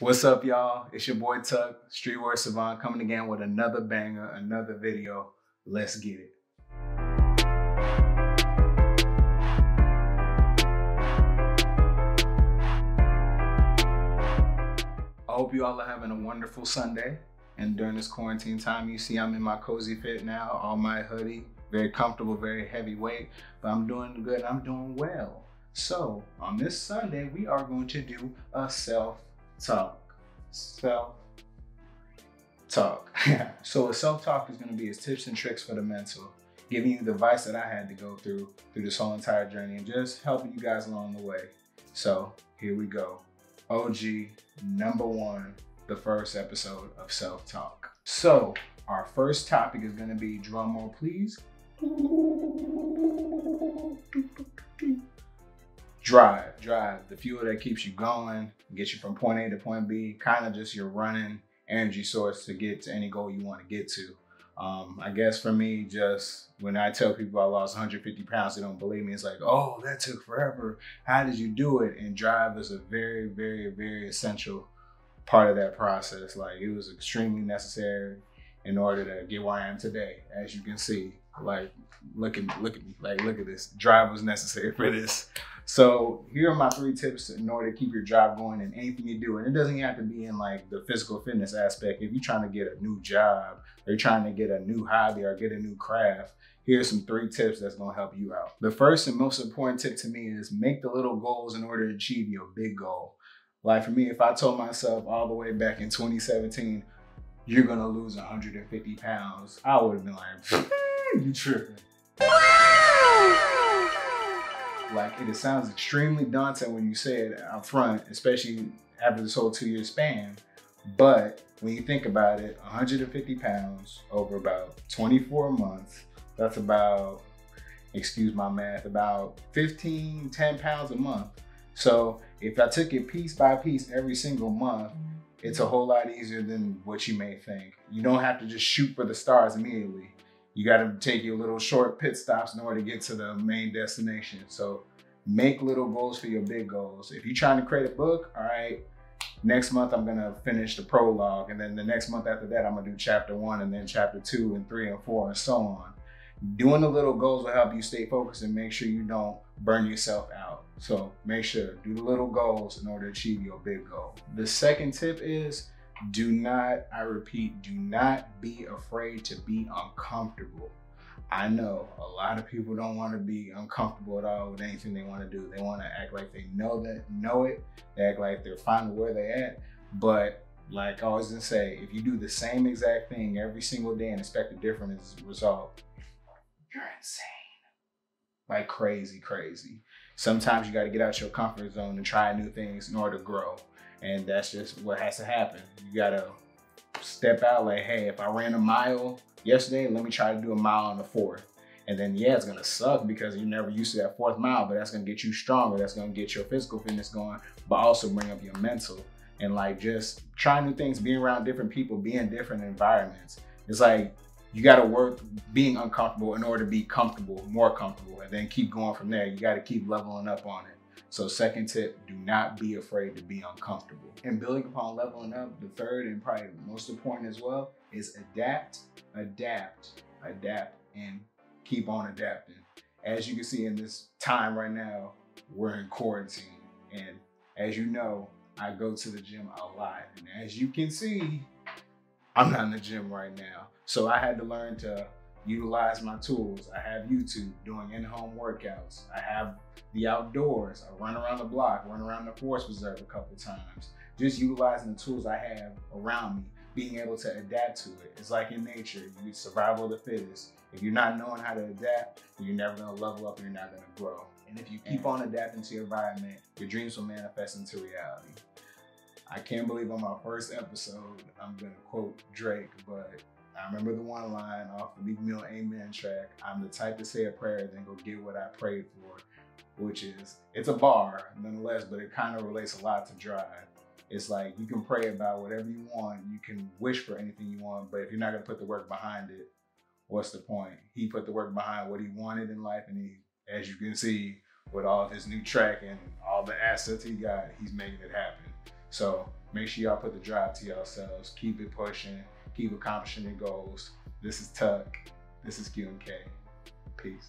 What's up, y'all? It's your boy Tuck, Streetwear Savant, coming again with another banger, another video. Let's get it. I hope you all are having a wonderful Sunday. And during this quarantine time, you see I'm in my cozy fit now, all my hoodie, very comfortable, very heavyweight, but I'm doing good, I'm doing well. So on this Sunday, we are going to do a self talk. Self talk. so a self talk is going to be his tips and tricks for the mental, giving you the advice that I had to go through through this whole entire journey and just helping you guys along the way. So here we go. OG number one, the first episode of self talk. So our first topic is going to be drum roll, please. Drive, drive, the fuel that keeps you going, gets you from point A to point B, kind of just your running energy source to get to any goal you want to get to. Um, I guess for me, just when I tell people I lost 150 pounds, they don't believe me. It's like, oh, that took forever. How did you do it? And drive is a very, very, very essential part of that process. Like it was extremely necessary in order to get where I am today. As you can see, like look at look at me, like look at this. Drive was necessary for this. So here are my three tips in order to keep your drive going in anything you do. And it doesn't have to be in like the physical fitness aspect. If you're trying to get a new job or you're trying to get a new hobby or get a new craft, here's some three tips that's gonna help you out. The first and most important tip to me is make the little goals in order to achieve your big goal. Like for me, if I told myself all the way back in 2017, you're gonna lose 150 pounds, I would have been like, hmm, you tripping. Like it sounds extremely daunting when you say it up front, especially after this whole two year span. But when you think about it, 150 pounds over about 24 months, that's about, excuse my math, about 15, 10 pounds a month. So if I took it piece by piece every single month, it's a whole lot easier than what you may think. You don't have to just shoot for the stars immediately you got to take your little short pit stops in order to get to the main destination. So make little goals for your big goals. If you're trying to create a book, all right, next month I'm gonna finish the prologue, and then the next month after that I'm gonna do chapter one, and then chapter two, and three, and four, and so on. Doing the little goals will help you stay focused and make sure you don't burn yourself out. So make sure do the little goals in order to achieve your big goal. The second tip is do not, I repeat, do not be afraid to be uncomfortable. I know a lot of people don't want to be uncomfortable at all with anything they want to do. They want to act like they know that know it. They act like they're fine where they're at. But like I always say, if you do the same exact thing every single day and expect a different result, you're insane. Like crazy, crazy. Sometimes you got to get out your comfort zone and try new things in order to grow. And that's just what has to happen. You gotta step out like, hey, if I ran a mile yesterday, let me try to do a mile on the fourth. And then yeah, it's gonna suck because you're never used to that fourth mile, but that's gonna get you stronger. That's gonna get your physical fitness going, but also bring up your mental. And like just trying new things, being around different people, being different environments. It's like you gotta work being uncomfortable in order to be comfortable, more comfortable, and then keep going from there. You gotta keep leveling up on it. So second tip, do not be afraid to be uncomfortable. And building upon leveling up, the third and probably most important as well is adapt, adapt, adapt, and keep on adapting. As you can see in this time right now, we're in quarantine. And as you know, I go to the gym a lot. And as you can see, I'm not in the gym right now. So I had to learn to utilize my tools. I have YouTube doing in-home workouts. I have the outdoors. I run around the block, run around the forest preserve a couple times. Just utilizing the tools I have around me, being able to adapt to it. It's like in nature, you survival of the fittest. If you're not knowing how to adapt, you're never gonna level up, you're not gonna grow. And if you keep on adapting to your environment, your dreams will manifest into reality. I can't believe on my first episode, I'm gonna quote Drake, but I remember the one line off the Meek Mill Amen track. I'm the type to say a prayer, then go get what I prayed for, which is, it's a bar nonetheless, but it kind of relates a lot to drive. It's like you can pray about whatever you want, you can wish for anything you want, but if you're not gonna put the work behind it, what's the point? He put the work behind what he wanted in life, and he, as you can see, with all of his new track and all the assets he got, he's making it happen. So Make sure y'all put the drive to yourselves. Keep it pushing. Keep accomplishing your goals. This is Tuck. This is Q and K. Peace.